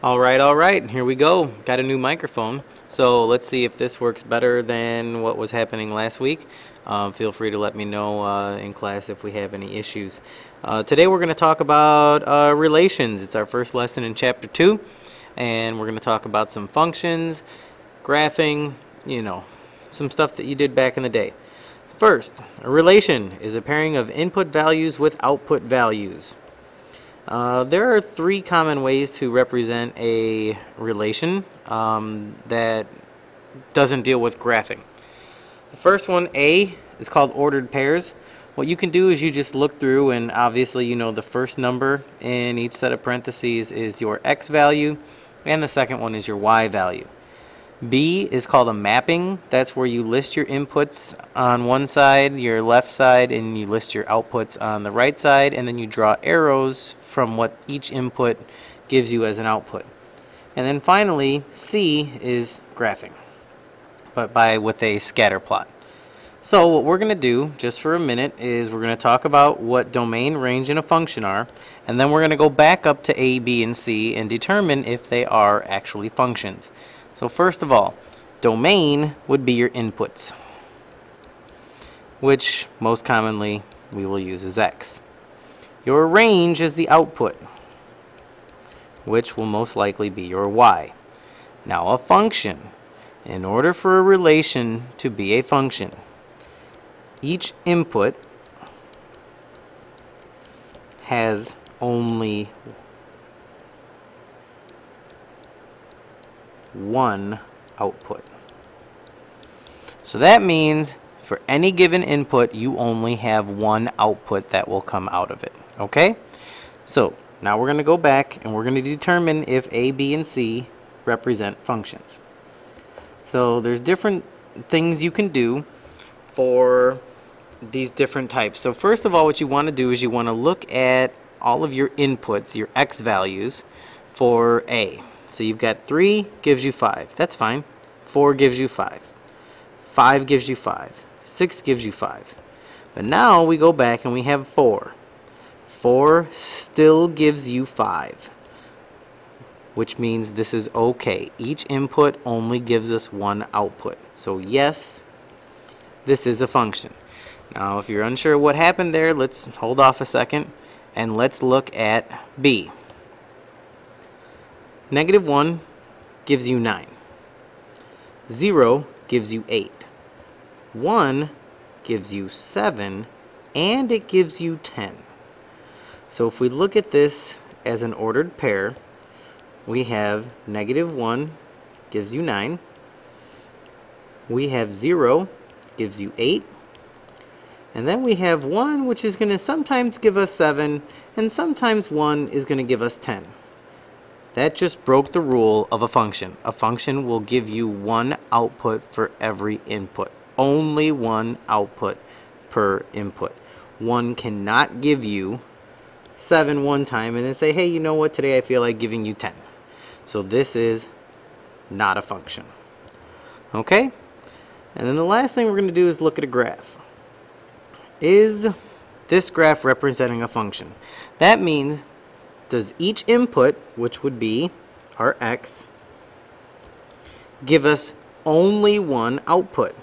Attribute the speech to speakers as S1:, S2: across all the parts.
S1: All right, all right, here we go. Got a new microphone. So let's see if this works better than what was happening last week. Uh, feel free to let me know uh, in class if we have any issues. Uh, today we're going to talk about uh, relations. It's our first lesson in chapter 2. And we're going to talk about some functions, graphing, you know, some stuff that you did back in the day. First, a relation is a pairing of input values with output values. Uh, there are three common ways to represent a relation um, that doesn't deal with graphing. The first one, A, is called ordered pairs. What you can do is you just look through and obviously you know the first number in each set of parentheses is your x value and the second one is your y value. B is called a mapping. That's where you list your inputs on one side, your left side, and you list your outputs on the right side, and then you draw arrows from what each input gives you as an output. And then finally, C is graphing, but by with a scatter plot. So what we're going to do, just for a minute, is we're going to talk about what domain, range, and a function are, and then we're going to go back up to A, B, and C and determine if they are actually functions. So first of all, domain would be your inputs, which most commonly we will use as x. Your range is the output, which will most likely be your y. Now a function, in order for a relation to be a function, each input has only one output. So that means for any given input, you only have one output that will come out of it. Okay? So now we're going to go back and we're going to determine if A, B, and C represent functions. So there's different things you can do for these different types. So first of all, what you want to do is you want to look at all of your inputs, your x values for A. So you've got 3 gives you 5. That's fine. 4 gives you 5. 5 gives you 5. 6 gives you 5. But now we go back and we have 4. 4 still gives you 5. Which means this is okay. Each input only gives us one output. So yes, this is a function. Now if you're unsure what happened there, let's hold off a second and let's look at B. Negative 1 gives you 9. 0 gives you 8. 1 gives you 7. And it gives you 10. So if we look at this as an ordered pair, we have negative 1 gives you 9. We have 0 gives you 8. And then we have 1 which is going to sometimes give us 7 and sometimes 1 is going to give us 10. That just broke the rule of a function. A function will give you one output for every input. Only one output per input. One cannot give you 7 one time and then say, hey, you know what, today I feel like giving you 10. So this is not a function. Okay? And then the last thing we're going to do is look at a graph. Is this graph representing a function? That means does each input, which would be our x, give us only one output.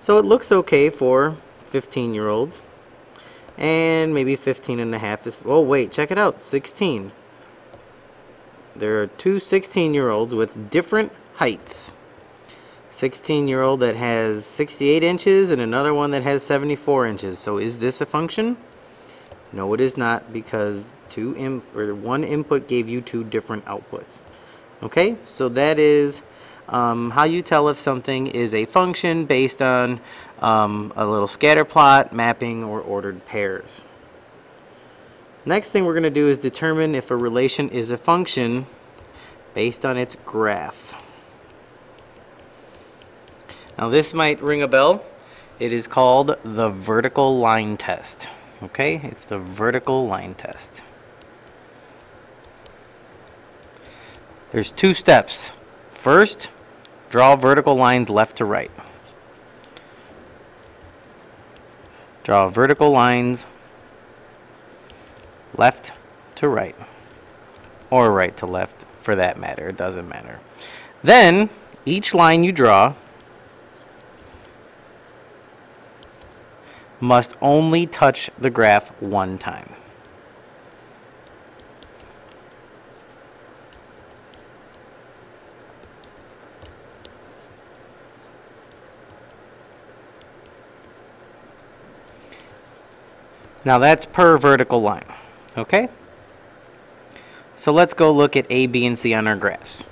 S1: So it looks okay for 15 year olds. And maybe 15 and a half is, oh wait, check it out, 16. There are two 16 year olds with different heights. 16 year old that has 68 inches and another one that has 74 inches. So is this a function? No, it is not because two in, or one input gave you two different outputs. Okay, so that is um, how you tell if something is a function based on um, a little scatter plot, mapping, or ordered pairs. Next thing we're going to do is determine if a relation is a function based on its graph. Now this might ring a bell. It is called the vertical line test. Okay, it's the vertical line test. There's two steps. First, draw vertical lines left to right. Draw vertical lines left to right. Or right to left for that matter. It doesn't matter. Then, each line you draw must only touch the graph one time. Now that's per vertical line, okay? So let's go look at A, B, and C on our graphs.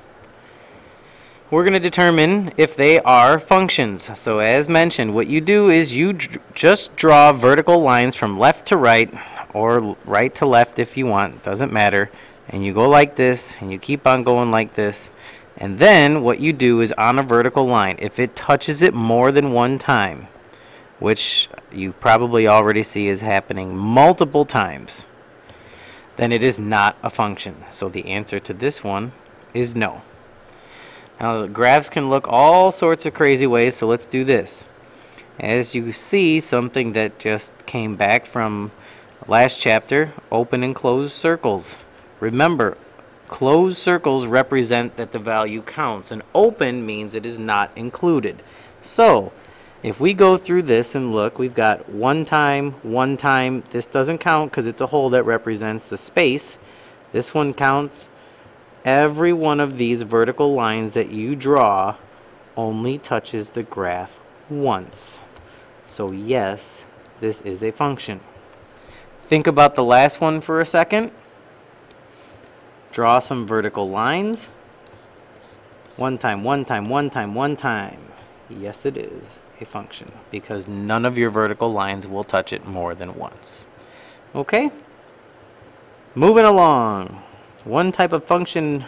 S1: We're going to determine if they are functions. So as mentioned, what you do is you just draw vertical lines from left to right, or right to left if you want, doesn't matter. And you go like this, and you keep on going like this. And then what you do is on a vertical line, if it touches it more than one time, which you probably already see is happening multiple times, then it is not a function. So the answer to this one is no. Now the graphs can look all sorts of crazy ways, so let's do this. As you see, something that just came back from last chapter, open and closed circles. Remember, closed circles represent that the value counts, and open means it is not included. So, if we go through this and look, we've got one time, one time. This doesn't count because it's a hole that represents the space. This one counts. Every one of these vertical lines that you draw only touches the graph once. So yes, this is a function. Think about the last one for a second. Draw some vertical lines. One time, one time, one time, one time. Yes, it is a function because none of your vertical lines will touch it more than once. Okay? Moving along. One type of function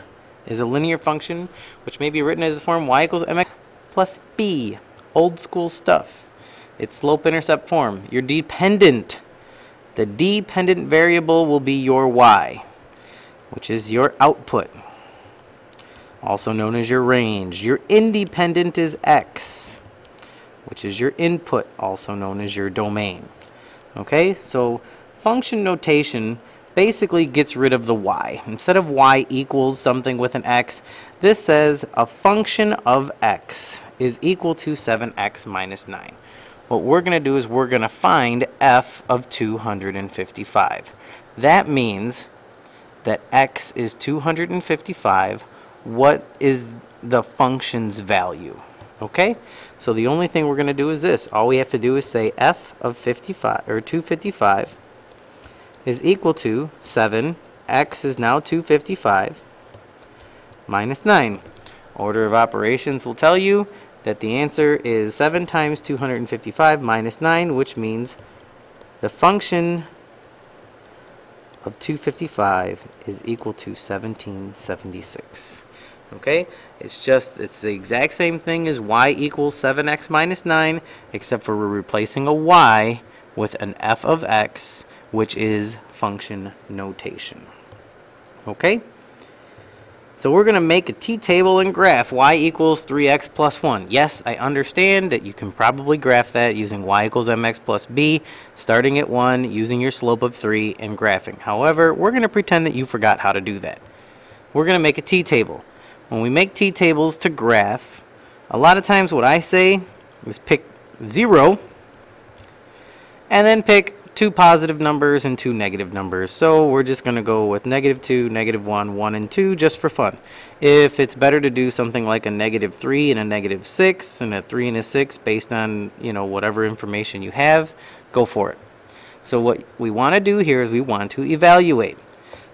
S1: is a linear function which may be written as the form y equals mx plus b. Old school stuff. It's slope-intercept form. Your dependent. The dependent variable will be your y, which is your output, also known as your range. Your independent is x which is your input, also known as your domain. Okay, so function notation basically gets rid of the y. Instead of y equals something with an x, this says a function of x is equal to 7x minus 9. What we're going to do is we're going to find f of 255. That means that x is 255. What is the function's value? Okay, so the only thing we're going to do is this. All we have to do is say f of 55 or 255 is equal to 7. x is now 255 minus 9. Order of operations will tell you that the answer is 7 times 255 minus 9, which means the function of 255 is equal to 1776 okay it's just it's the exact same thing as y equals 7x minus 9 except for we're replacing a y with an f of x which is function notation. Okay? So we're going to make a t-table and graph y equals 3x plus 1 yes I understand that you can probably graph that using y equals mx plus b starting at 1 using your slope of 3 and graphing. However we're going to pretend that you forgot how to do that. We're going to make a t-table. When we make t-tables to graph, a lot of times what I say is pick 0 and then pick two positive numbers and two negative numbers. So we're just going to go with negative 2, negative 1, 1, and 2 just for fun. If it's better to do something like a negative 3 and a negative 6 and a 3 and a 6 based on, you know, whatever information you have, go for it. So what we want to do here is we want to evaluate.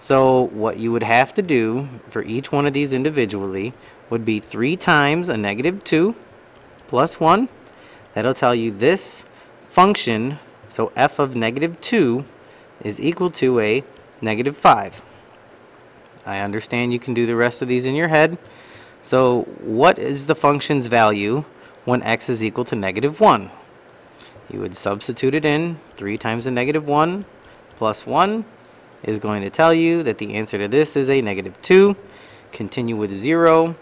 S1: So what you would have to do for each one of these individually would be 3 times a negative 2 plus 1. That'll tell you this function, so f of negative 2 is equal to a negative 5. I understand you can do the rest of these in your head. So what is the function's value when x is equal to negative 1? You would substitute it in 3 times a negative 1 plus 1 is going to tell you that the answer to this is a negative 2. Continue with 0.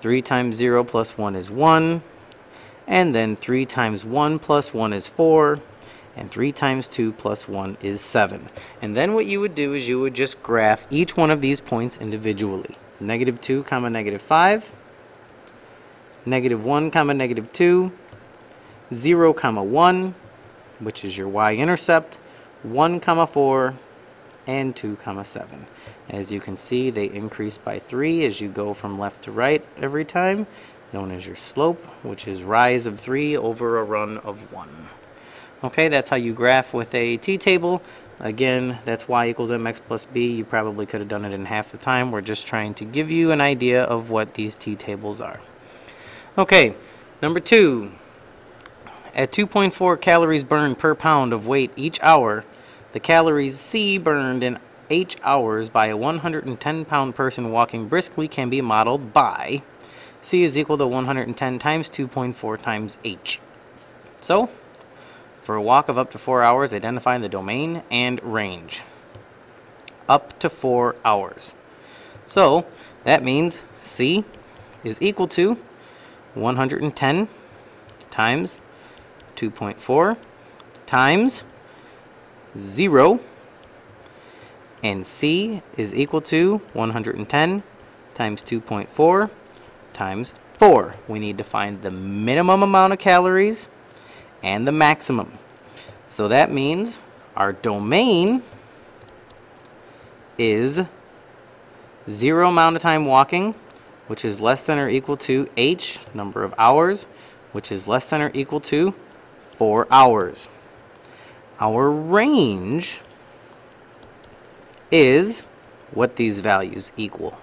S1: 3 times 0 plus 1 is 1. And then 3 times 1 plus 1 is 4. And 3 times 2 plus 1 is 7. And then what you would do is you would just graph each one of these points individually. negative 2 comma negative 5, negative 1 comma negative 2, 0 comma 1, which is your y-intercept, 1 comma 4, and 2 comma 7. As you can see, they increase by 3 as you go from left to right every time, known as your slope, which is rise of 3 over a run of 1. Okay, that's how you graph with a t-table. Again, that's y equals mx plus b. You probably could have done it in half the time. We're just trying to give you an idea of what these t-tables are. Okay, number two. At 2.4 calories burned per pound of weight each hour, the calories C burned in H hours by a 110 pound person walking briskly can be modeled by C is equal to 110 times 2.4 times H. So, for a walk of up to 4 hours, identifying the domain and range. Up to 4 hours. So, that means C is equal to 110 times 2.4 times 0 and C is equal to 110 times 2.4 times 4. We need to find the minimum amount of calories and the maximum. So that means our domain is 0 amount of time walking, which is less than or equal to h, number of hours, which is less than or equal to 4 hours. Our range is what these values equal.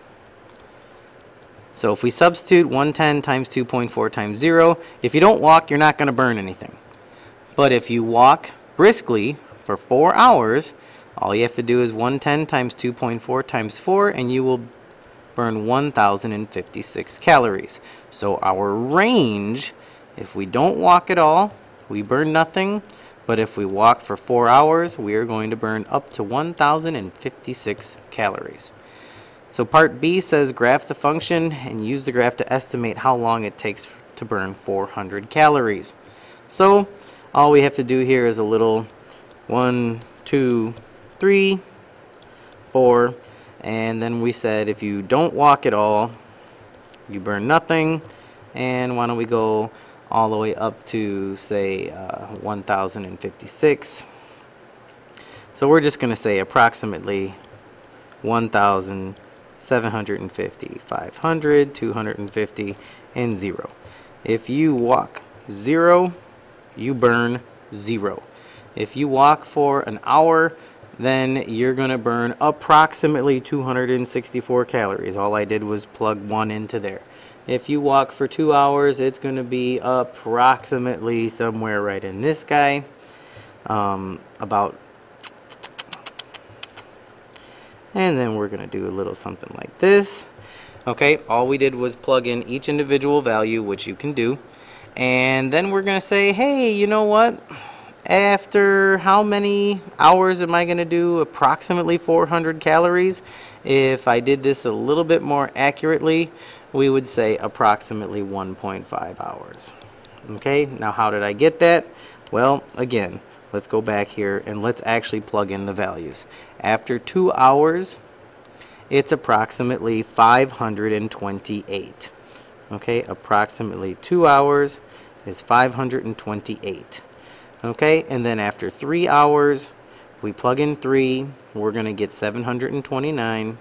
S1: So if we substitute 110 times 2.4 times 0, if you don't walk, you're not going to burn anything. But if you walk briskly for 4 hours, all you have to do is 110 times 2.4 times 4, and you will burn 1,056 calories. So our range, if we don't walk at all, we burn nothing. But if we walk for 4 hours, we are going to burn up to 1,056 calories. So part B says graph the function and use the graph to estimate how long it takes to burn 400 calories. So all we have to do here is a little one, two, three, four, and then we said if you don't walk at all, you burn nothing. And why don't we go all the way up to say uh, 1056. So we're just going to say approximately 1750 500, 250, and 0. If you walk 0, you burn 0. If you walk for an hour, then you're going to burn approximately 264 calories. All I did was plug one into there. If you walk for two hours, it's going to be approximately somewhere right in this guy, um, about and then we're gonna do a little something like this okay all we did was plug in each individual value which you can do and then we're gonna say hey you know what? After how many hours am I gonna do approximately 400 calories? If I did this a little bit more accurately we would say approximately 1.5 hours. Okay now how did I get that? Well again let's go back here and let's actually plug in the values. After two hours, it's approximately 528. Okay, approximately two hours is 528. Okay, and then after three hours, we plug in three, we're to get 729.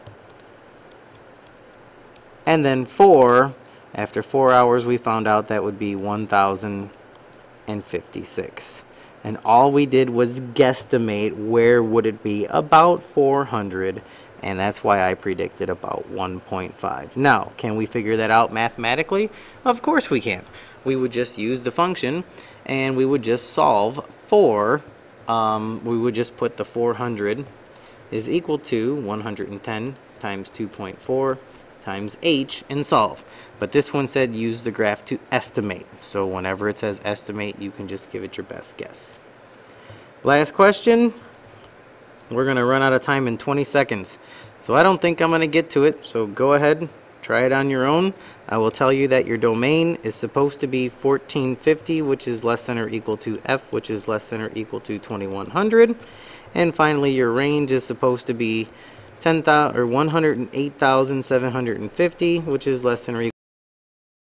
S1: And then four, after four hours, we found out that would be 1,056 and all we did was guesstimate where would it be about 400 and that's why I predicted about 1.5 now can we figure that out mathematically of course we can we would just use the function and we would just solve for um, we would just put the 400 is equal to 110 times 2.4 times h and solve. But this one said use the graph to estimate. So whenever it says estimate, you can just give it your best guess. Last question. We're going to run out of time in 20 seconds. So I don't think I'm going to get to it. So go ahead, try it on your own. I will tell you that your domain is supposed to be 1450, which is less than or equal to f, which is less than or equal to 2100. And finally, your range is supposed to be 10,000 or 108,750, which is less than or equal